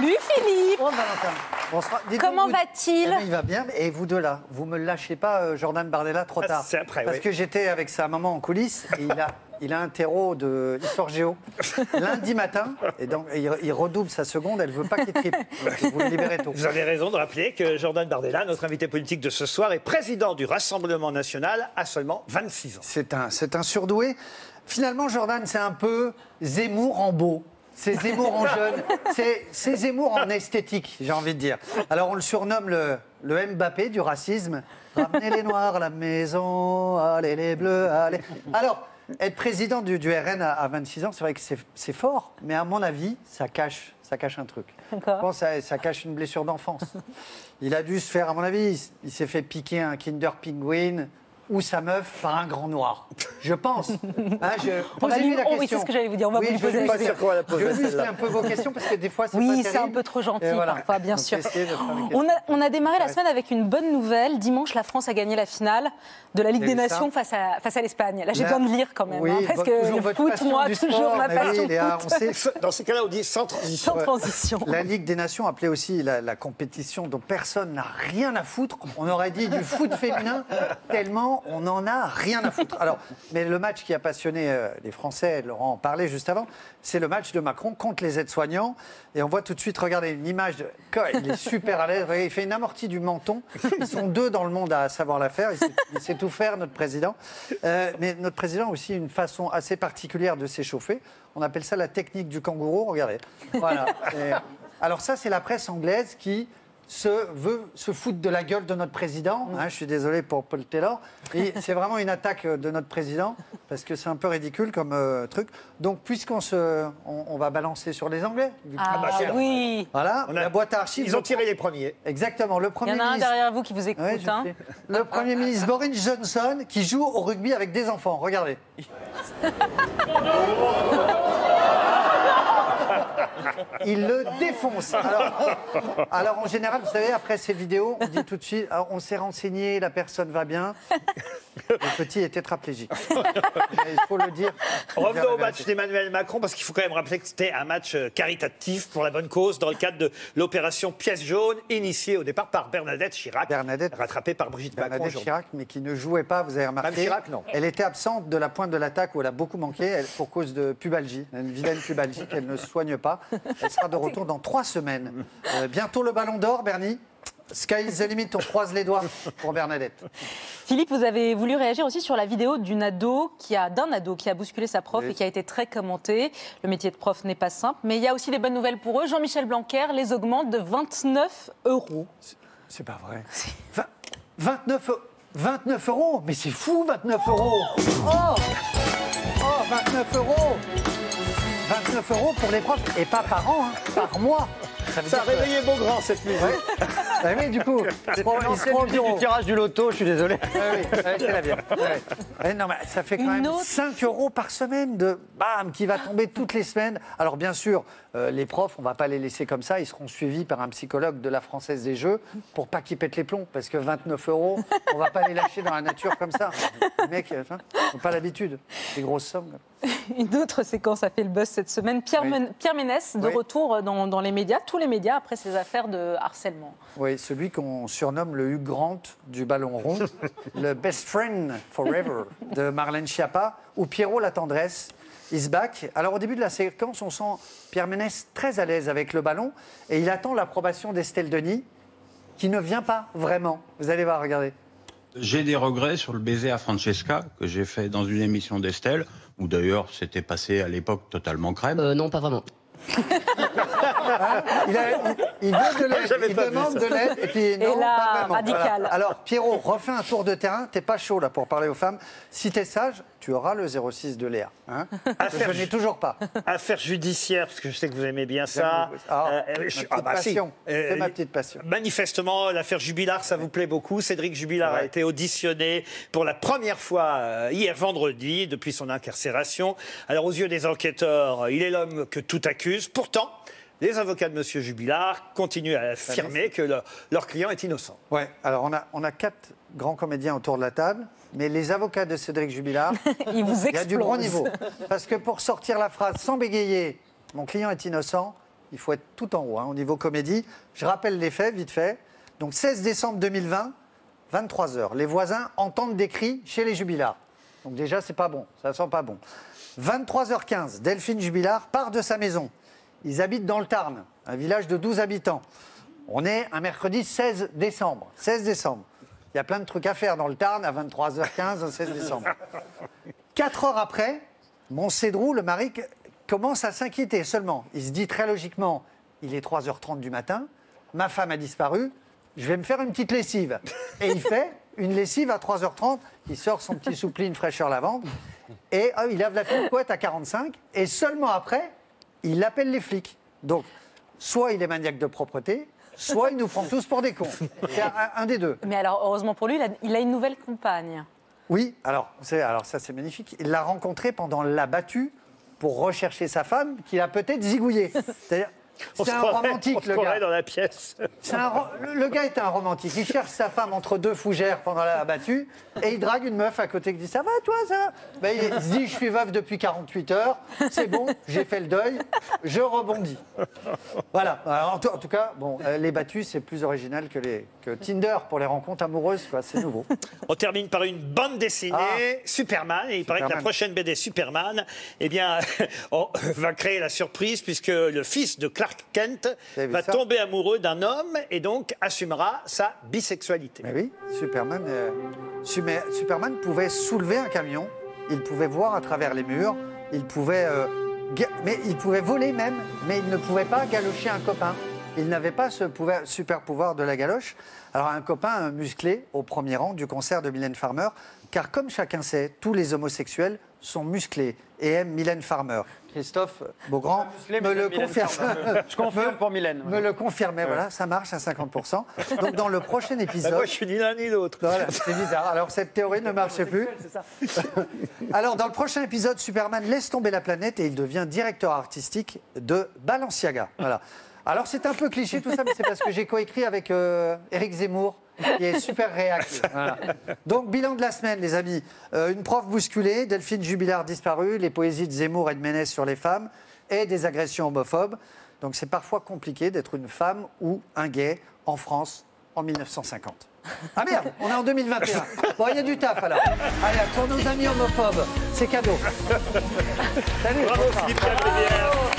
Salut Philippe Bonsoir Valentin. Bonsoir. Dites-nous, Comment vous- va-t-il Eh ben, Il va bien. Et vous deux là, vous me lâchez pas euh, Jordan Bardella trop Ah, tard. c'est après, Parce oui. que j'étais avec sa maman en coulisses et il a, il a un terreau de histoire géo lundi matin. Et donc il, il redouble sa seconde, elle veut pas qu'il tripe. Donc, vous le libérez tôt. Vous avez raison de rappeler que Jordan Bardella, notre invité politique de ce soir, est président du Rassemblement national à seulement 26 ans. C'est un, c'est un surdoué. Finalement, Jordan, c'est un peu Zemmour en beau. C'est Zemmour en jeune. C'est, Zemmour en esthétique, j'ai envie de dire. Alors, on le surnomme le, le Mbappé du racisme. Ramenez les Noirs à la maison, allez les Bleus, allez. Alors, être président du, du RN à, à 26 ans, c'est vrai que c'est, fort, mais à mon avis, ça cache, ça cache un truc. Je pense ça, ça cache une blessure d'enfance. Il a dû se faire, à mon avis, il s'est fait piquer un Kinder Penguin ou sa meuf par un grand noir. Je pense. Hein, je... On lui- la oh oui, question. c'est ce que j'allais vous dire, on va vous lui je poser la question. va la poser, Je un peu vos questions parce que des fois, c'est pas Oui, c'est un peu trop gentil voilà. parfois, bien Donc, sûr. On a, on a démarré la semaine avec une bonne nouvelle. Dimanche, la France a gagné la finale de la Ligue Vous des Nations face à, face à l'Espagne. Là, j'ai besoin de lire quand même, Oui, hein, parce que toujours le foot, moi, toujours ma passion oui, Dans ces cas-là, on dit sans transition. Sans transition. La Ligue des Nations appelée aussi la, la compétition dont personne n'a rien à foutre. On aurait dit du foot féminin, tellement on n'en a rien à foutre. Alors, mais le match qui a passionné euh, les Français, Laurent en parlait juste avant, c'est le match de Macron contre les aides-soignants. Et on voit tout de suite, regardez, une image, de, il est super à l'aise, il fait une amortie du menton. Ils sont deux dans le monde à savoir la faire, il sait, tout faire, notre président. Euh, mais notre président a aussi une façon assez particulière de s'échauffer. On appelle ça la technique du kangourou, regardez. Voilà. Alors ça, c'est la presse anglaise qui se veut se foutre de la gueule de notre président. hein, je suis désolé pour Paul Taylor. Et c'est vraiment une attaque de notre président parce que c'est un peu ridicule comme euh, truc. Donc puisqu'on se, on, on va balancer sur les Anglais. Ah, bah, oui. Voilà, On a- la boîte à archives. Ils ont tiré les premiers. Exactement. Le Il premier y en a un ministre. derrière vous qui vous écoute. Ouais, hein. Le Premier ministre Boris Johnson qui joue au rugby avec des enfants. Regardez. Il le défonce. Alors, en général, vous savez, après ces vidéos, on dit tout de suite, alors, on s'est renseigné, la personne va bien. Le petit est tétraplégique. Il faut le dire. Revenons au match d'Emmanuel Macron, parce qu'il faut quand même rappeler que c'était un match euh, caritatif pour la bonne cause dans le cadre de l'opération Pièce jaune, initiée au départ par Bernadette Chirac, Bernadette- rattrapée par Brigitte Macron. Bernadette. Chirac, mais qui ne jouait pas, vous avez remarqué. Madame Chirac, non. Elle était absente de la pointe de l'attaque où elle a beaucoup manqué elle- pour cause de pubalgie, une vilaine pubalgie qu'elle ne soigne pas. Elle sera de retour dans trois semaines. Euh, bientôt le ballon d'or, Bernie? Sky is the limit, on croise les doigts pour Bernadette. Philippe, vous avez voulu réagir aussi sur la vidéo d'une ado qui a d'un ado qui a bousculé sa prof Oui. et qui a été très commentée. Le métier de prof n'est pas simple, mais il y a aussi des bonnes nouvelles pour eux. Jean-Michel Blanquer les augmente de 29 euros. C'est pas vrai. Vingt- 29, eu- 29 euros Mais c'est fou, 29 euros Oh Oh, 29 euros 29 euros pour les profs, et pas par an, hein, par mois. Ça a dire que- réveillé Beaugrand, cette musique. Ouais. Ah oui, du coup, ils seront au bureau. tirage du loto, je suis désolé. Ah oui, ouais, c'est la bière. Non, mais ça fait quand Une même autre- 5 euros par semaine de bam qui va tomber toutes les semaines. Alors bien sûr, euh, les profs, on va pas les laisser comme ça. Ils seront suivis par un psychologue de la Française des Jeux pour pas qu'ils pètent les plombs. Parce que 29 euros, on va pas les lâcher dans la nature comme ça. Les mecs, euh, hein, n'ont pas l'habitude. Des grosses sommes. Une autre séquence a fait le buzz cette semaine. Pierre, Oui. Pierre Ménès, de Oui. retour dans, dans les médias, tous les médias, après ces affaires de harcèlement. Oui, celui qu'on surnomme le Hugh Grant du ballon rond, le best friend forever de Marlène Schiappa, ou Pierrot la tendresse, is back. Alors au début de la séquence, on sent Pierre Ménès très à l'aise avec le ballon et il attend l'approbation d'Estelle Denis, qui ne vient pas vraiment. Vous allez voir, regardez. J'ai des regrets sur le baiser à Francesca que j'ai fait dans une émission d'Estelle, où d'ailleurs c'était passé à l'époque totalement crème. Euh, non, pas vraiment. Il, a- il- il veut de l'aide, J'avais il pas vu demande de l'aide, et puis non, là, pas vraiment. radical. Alors, Pierrot, refais un tour de terrain. T'es pas chaud là pour parler aux femmes. Si t'es sage, tu auras le 06 de Léa. Hein que je n'ai toujours pas. Affaire judiciaire, parce que je sais que vous aimez bien ça. Ah, Euh, ma je- petite bah, si. Euh, C'est ma petite passion. Manifestement, l'affaire Jubilard, ça vous plaît beaucoup. Cédric Jubilard a été auditionné pour la première fois euh, hier vendredi, depuis son incarcération. Alors, aux yeux des enquêteurs, euh, il est l'homme que tout accuse. Pourtant, les avocats de M. Jubilard continuent à affirmer que leur, leur client est innocent. Ouais, alors on a, on a quatre grands comédiens autour de la table, mais les avocats de Cédric Jubilard, Il vous il y a du gros niveau. Parce que pour sortir la phrase sans bégayer, mon client est innocent, Il faut être tout en haut hein, au niveau comédie. Je rappelle les faits, vite fait. Donc 16 décembre 2020, 23h. Les voisins entendent des cris chez les jubilards. Donc déjà, c'est pas bon. Ça sent pas bon. 23h15, Delphine Jubilard part de sa maison. Ils habitent dans le Tarn, un village de 12 habitants. On est un mercredi 16 décembre. 16 décembre. Il y a plein de trucs à faire dans le Tarn à 23h15 le 16 décembre. Quatre heures après, mon Cédrou, le mari, commence à s'inquiéter seulement. Il se dit très logiquement, il est 3h30 du matin, ma femme a disparu, je vais me faire une petite lessive. Et il fait une lessive à 3h30, il sort son petit soupline fraîcheur lavande, et ah, il lave la couette à 45, et seulement après, il appelle les flics. Donc, soit il est maniaque de propreté, soit il nous prend tous pour des cons. C'est un, un des deux. Mais alors, heureusement pour lui, il a, il a une nouvelle compagne. Oui, alors, alors ça c'est magnifique. Il l'a rencontré pendant la battue pour rechercher sa femme qu'il a peut-être zigouillée. C'est-à-dire, c'est un romantique on se le gars. dans la pièce. C'est un ro- le, gars est un romantique. Il cherche sa femme entre deux fougères pendant la battue et il drague une meuf à côté qui dit Ça va, toi, ça Ben, Il se dit Je suis veuf depuis 48 heures, c'est bon, j'ai fait le deuil, je rebondis. Voilà. Alors, en, tout, en tout cas, bon, euh, les battues, c'est plus original que, les, que Tinder pour les rencontres amoureuses, quoi, c'est nouveau. On termine par une bande dessinée, Ah. Superman. Et il paraît que la prochaine BD Superman, eh bien, on va créer la surprise puisque le fils de Clark Kent va tomber amoureux d'un homme et donc assumera sa bisexualité. Mais oui, Superman, euh, Superman pouvait soulever un camion, il pouvait voir à travers les murs, il pouvait, euh, mais il pouvait voler même, mais il ne pouvait pas galocher un copain. Il n'avait pas ce pouvoir- super pouvoir de la galoche. Alors un copain musclé au premier rang du concert de Mylène Farmer, car comme chacun sait, tous les homosexuels sont musclés et aiment Mylène Farmer. Christophe Beaugrand musclé, me le confirme. Je confirme pour Mylène. Me le confirmait, voilà, ça marche à 50%. Donc dans le prochain Ben, épisode... moi, je suis ni l'un ni l'autre. Voilà, c'est bizarre. Alors cette théorie ne marche plus. Alors dans le prochain épisode, Superman laisse tomber la planète et il devient directeur artistique de Balenciaga. Voilà. Alors c'est un peu cliché tout ça, mais c'est parce que j'ai coécrit avec euh, Éric Zemmour, qui est super réactif. Voilà. Donc bilan de la semaine, les amis. Euh, une prof bousculée, Delphine Jubilard disparue, les poésies de Zemmour et de Ménès sur les femmes et des agressions homophobes. Donc c'est parfois compliqué d'être une femme ou un gay en France en 1950. Ah merde, on est en 2021. Bon, il y a du taf alors. Allez, pour nos amis homophobes, c'est cadeau. Salut, Bravo.